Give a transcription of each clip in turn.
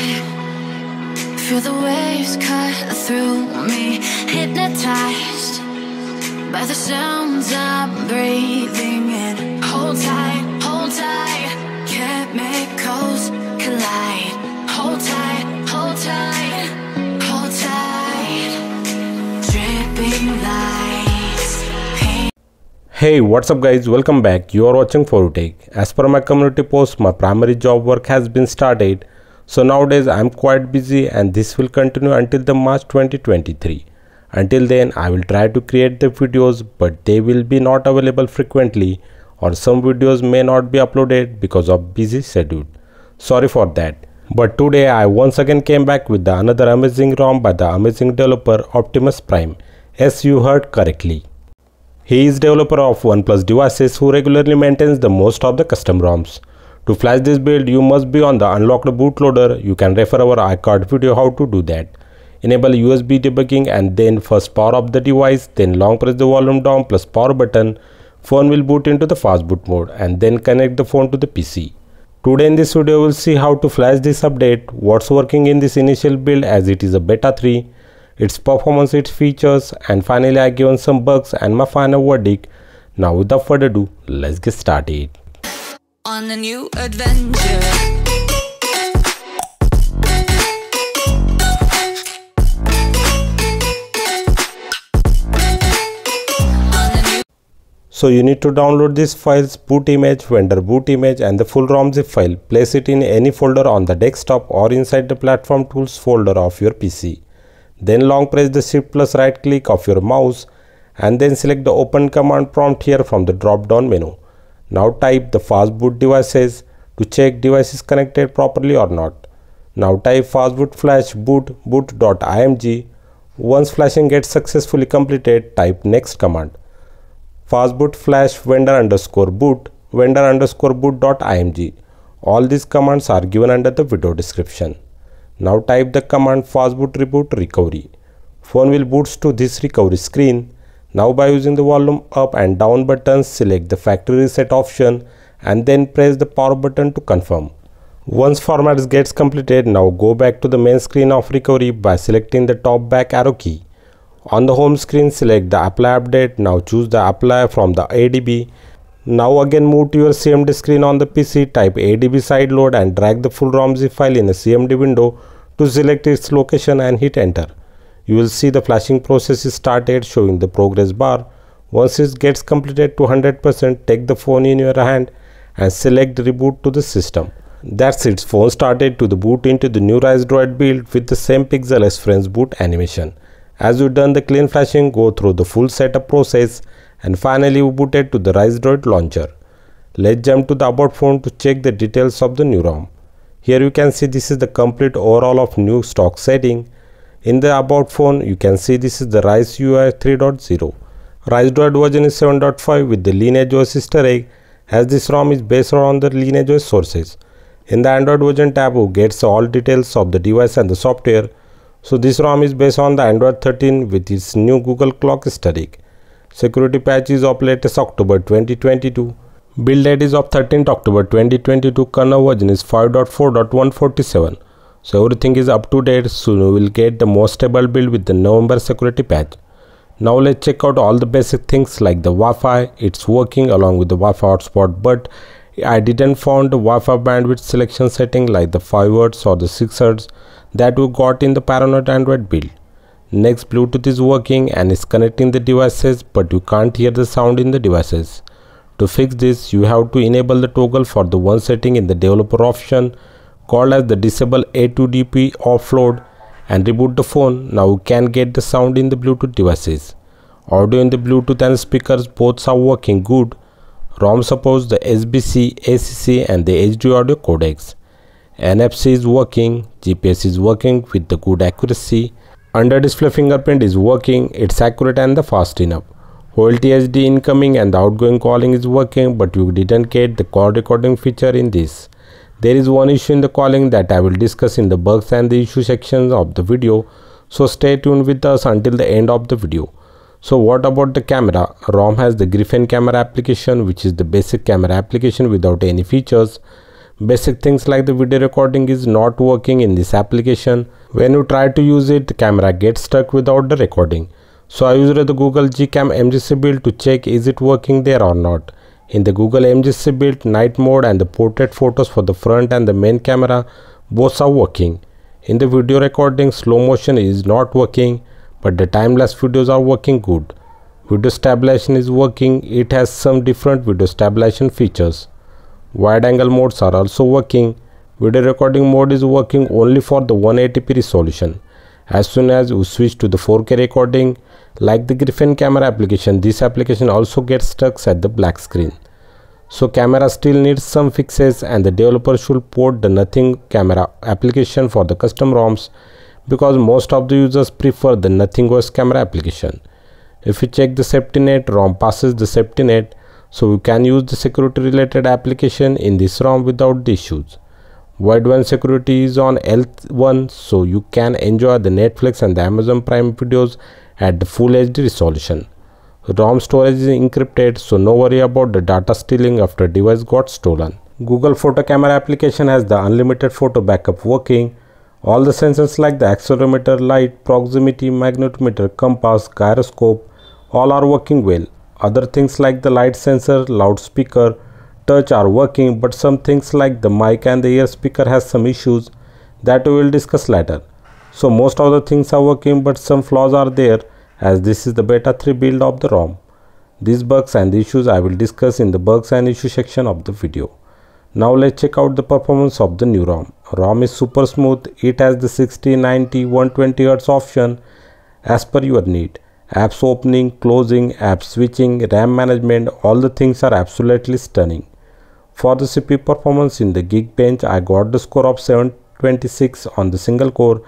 Feel the waves cut through me, hypnotized by the sounds I'm breathing in. Hold tight, hold tight, chemicals collide. Hold tight, hold tight, hold tight. Dripping lights. Hey, what's up guys? Welcome back. You are watching 4U Tech. As per my community post, my primary job work has been started. So nowadays I am quite busy and this will continue until the March 2023. Until then, I will try to create the videos but they will be not available frequently or some videos may not be uploaded because of busy schedule. Sorry for that. But today I once again came back with the another amazing ROM by the amazing developer Optimus Prime. As you heard correctly. He is developer of OnePlus devices who regularly maintains the most of the custom ROMs. To flash this build, you must be on the unlocked bootloader. You can refer our iCard video how to do that. Enable USB debugging and then first power up the device, then long press the volume down plus power button. Phone will boot into the fast boot mode and then connect the phone to the PC. Today in this video, we'll see how to flash this update, what's working in this initial build as it is a beta 3, its performance, its features, and finally I given some bugs and my final verdict. Now without further ado, let's get started. On a new adventure. So you need to download these files boot image, vendor boot image and the full ROM zip file. Place it in any folder on the desktop or inside the platform tools folder of your PC. Then long press the shift plus right click of your mouse and then select the open command prompt here from the drop down menu. Now type the fastboot devices to check device is connected properly or not. Now type fastboot flash boot boot.img. Once flashing gets successfully completed, type next command fastboot flash vendor underscore boot vendor underscore boot.img. All these commands are given under the video description. Now type the command fastboot reboot recovery. Phone will boots to this recovery screen. Now by using the volume up and down buttons, select the factory reset option and then press the power button to confirm. Once format gets completed, now go back to the main screen of recovery by selecting the top back arrow key. On the home screen, select the apply update. Now choose the apply from the ADB. Now again move to your CMD screen on the PC, type ADB sideload and drag the full ROM zip file in the CMD window to select its location and hit enter. You will see the flashing process is started showing the progress bar. Once it gets completed to 100%, take the phone in your hand and select reboot to the system. That's it, phone started to the boot into the new RiceDroid build with the same Pixel as Friends boot animation. As you done the clean flashing, go through the full setup process and finally you booted to the RiceDroid launcher. Let's jump to the about phone to check the details of the new ROM. Here you can see this is the complete overall of new stock setting. In the about phone, you can see this is the Rice UI 3.0. RiceDroid version is 7.5 with the Lineage OS Easter egg as this ROM is based on the Lineage OS sources. In the Android version tab, you gets all details of the device and the software. So this ROM is based on the Android 13 with its new Google Clock egg. Security patch is of latest October 2022. Build date is of 13th October 2022. Kernel version is 5.4.147. So everything is up to date. Soon we will get the most stable build with the November security patch. Now let's check out all the basic things like the Wi-Fi. It's working along with the Wi-Fi hotspot, but I didn't found the Wi-Fi bandwidth selection setting like the 5 Hz or the 6 Hz that we got in the Paranoid Android build. Next, Bluetooth is working and is connecting the devices, but you can't hear the sound in the devices. To fix this, you have to enable the toggle for the one setting in the developer option called as the disable A2DP offload and reboot the phone. Now you can get the sound in the Bluetooth devices. Audio in the Bluetooth and speakers both are working good. ROM supports the SBC, ACC and the HD audio codecs. NFC is working, GPS is working with the good accuracy. Under display fingerprint is working, it's accurate and the fast enough. OLT HD incoming and the outgoing calling is working but you didn't get the call recording feature in this. There is one issue in the calling that I will discuss in the bugs and the issue sections of the video. So stay tuned with us until the end of the video. So what about the camera? ROM has the Griffin camera application which is the basic camera application without any features. Basic things like the video recording is not working in this application. When you try to use it, the camera gets stuck without the recording. So I used the Google Gcam MGC build to check is it working there or not. In the Google MGC build, night mode and the portrait photos for the front and the main camera both are working. In the video recording, slow motion is not working, but the time-lapse videos are working good. Video stabilization is working, it has some different video stabilization features wide angle modes are also working video recording mode is working only for the 180p resolution as soon as you switch to the 4k recording like the griffin camera application this application also gets stuck at the black screen so camera still needs some fixes and the developer should port the nothing camera application for the custom roms because most of the users prefer the nothing os camera application if you check the safety net rom passes the safety net so you can use the security related application in this ROM without the issues. Widevine security is on L1 so you can enjoy the Netflix and the Amazon Prime videos at the full HD resolution. ROM storage is encrypted so no worry about the data stealing after device got stolen. Google photo camera application has the unlimited photo backup working. All the sensors like the accelerometer, light, proximity, magnetometer, compass, gyroscope all are working well. Other things like the light sensor, loudspeaker, touch are working but some things like the mic and the ear speaker has some issues that we will discuss later. So most of the things are working but some flaws are there as this is the beta 3 build of the ROM. These bugs and issues I will discuss in the bugs and issue section of the video. Now let's check out the performance of the new ROM. ROM is super smooth. It has the 60, 90, 120 Hz option as per your need apps opening, closing, app switching, RAM management, all the things are absolutely stunning. For the CPU performance in the Geekbench, I got the score of 726 on the single core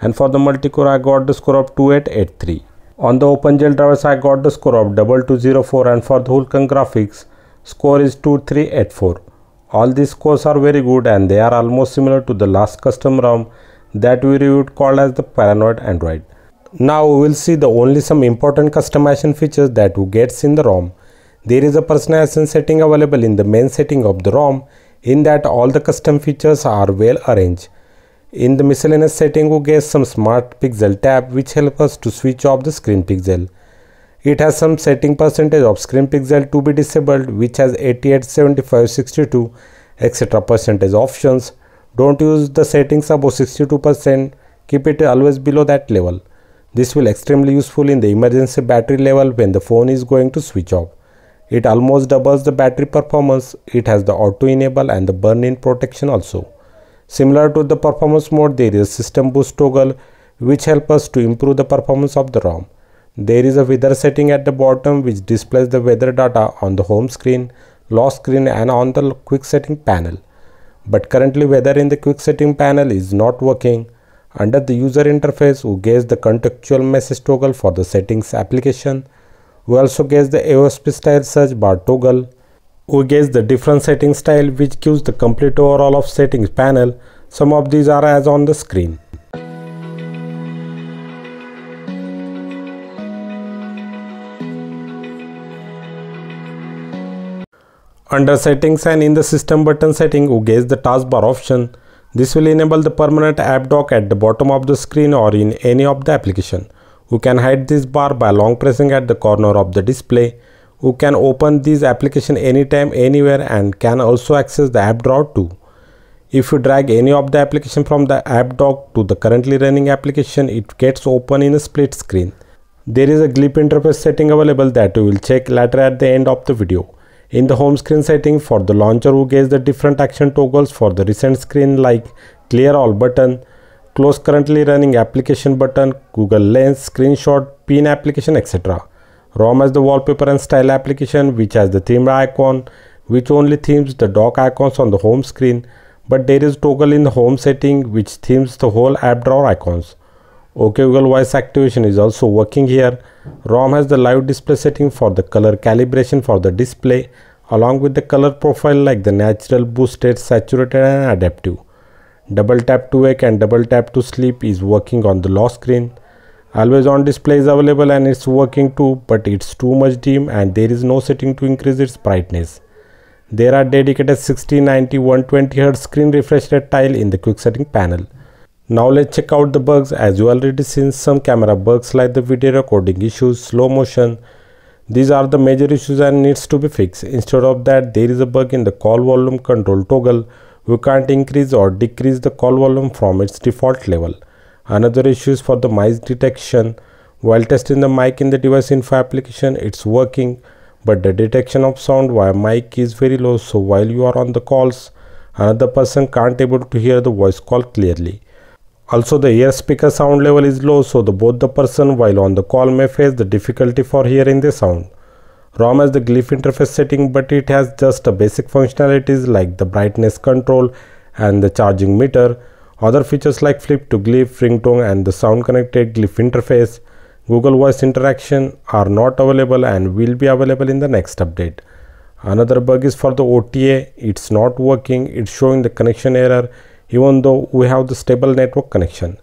and for the multi-core I got the score of 2883. On the OpenGL drivers I got the score of 2204 and for the Vulkan graphics score is 2384. All these scores are very good and they are almost similar to the last custom ROM that we reviewed called as the Paranoid Android. Now we will see the only some important customization features that we gets in the ROM. There is a personalization setting available in the main setting of the ROM in that all the custom features are well arranged. In the miscellaneous setting we get some smart pixel tab which help us to switch off the screen pixel. It has some setting percentage of screen pixel to be disabled which has 88, 75, 62 etc percentage options. Don't use the settings above 62%, keep it always below that level. This will extremely useful in the emergency battery level when the phone is going to switch off. It almost doubles the battery performance. It has the auto enable and the burn-in protection also. Similar to the performance mode, there is system boost toggle which help us to improve the performance of the ROM. There is a weather setting at the bottom which displays the weather data on the home screen, lock screen and on the quick setting panel. But currently weather in the quick setting panel is not working under the user interface, we get the contextual message toggle for the settings application. We also get the AOSP style search bar toggle. We get the different setting style which gives the complete overall of settings panel. Some of these are as on the screen. Under settings and in the system button setting, we get the taskbar option. This will enable the permanent app dock at the bottom of the screen or in any of the application. You can hide this bar by long pressing at the corner of the display. You can open this application anytime anywhere and can also access the app drawer too. If you drag any of the application from the app dock to the currently running application, it gets open in a split screen. There is a glyph interface setting available that we will check later at the end of the video. In the home screen setting for the launcher we get the different action toggles for the recent screen like clear all button, close currently running application button, Google Lens, screenshot, pin application etc. ROM has the wallpaper and style application which has the theme icon which only themes the dock icons on the home screen but there is toggle in the home setting which themes the whole app drawer icons. OK Google voice activation is also working here. ROM has the live display setting for the color calibration for the display along with the color profile like the natural, boosted, saturated and adaptive. Double tap to wake and double tap to sleep is working on the lock screen. Always on display is available and it's working too but it's too much dim and there is no setting to increase its brightness. There are dedicated 60, 90, 120Hz screen refresh rate tile in the quick setting panel. Now let's check out the bugs as you already seen some camera bugs like the video recording issues, slow motion. These are the major issues and needs to be fixed. Instead of that there is a bug in the call volume control toggle. We can't increase or decrease the call volume from its default level. Another issue is for the mic detection. While testing the mic in the device info application it's working but the detection of sound via mic is very low so while you are on the calls another person can't able to hear the voice call clearly. Also the ear speaker sound level is low so the both the person while on the call may face the difficulty for hearing the sound. ROM has the glyph interface setting but it has just a basic functionalities like the brightness control and the charging meter. Other features like flip to glyph, ringtone and the sound connected glyph interface, Google Voice interaction are not available and will be available in the next update. Another bug is for the OTA, it's not working, it's showing the connection error even though we have the stable network connection.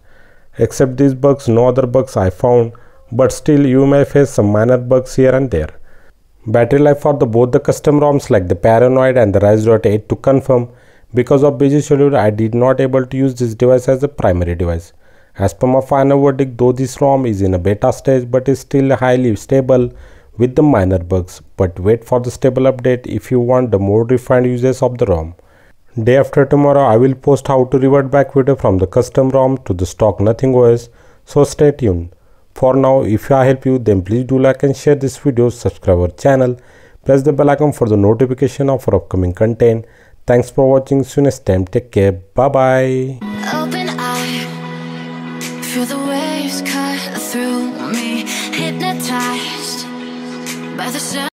Except these bugs, no other bugs I found, but still you may face some minor bugs here and there. Battery life for the both the custom ROMs like the Paranoid and the Rise.8 to confirm, because of busy schedule I did not able to use this device as a primary device. As per my final verdict, though this ROM is in a beta stage but is still highly stable with the minor bugs, but wait for the stable update if you want the more refined uses of the ROM. Day after tomorrow I will post how to revert back video from the custom ROM to the stock Nothing OS so stay tuned. For now if I help you then please do like and share this video, subscribe our channel, press the bell icon for the notification of our upcoming content. Thanks for watching, see you next time, take care, bye bye. Open eye, feel the waves cut through me, hypnotized by the.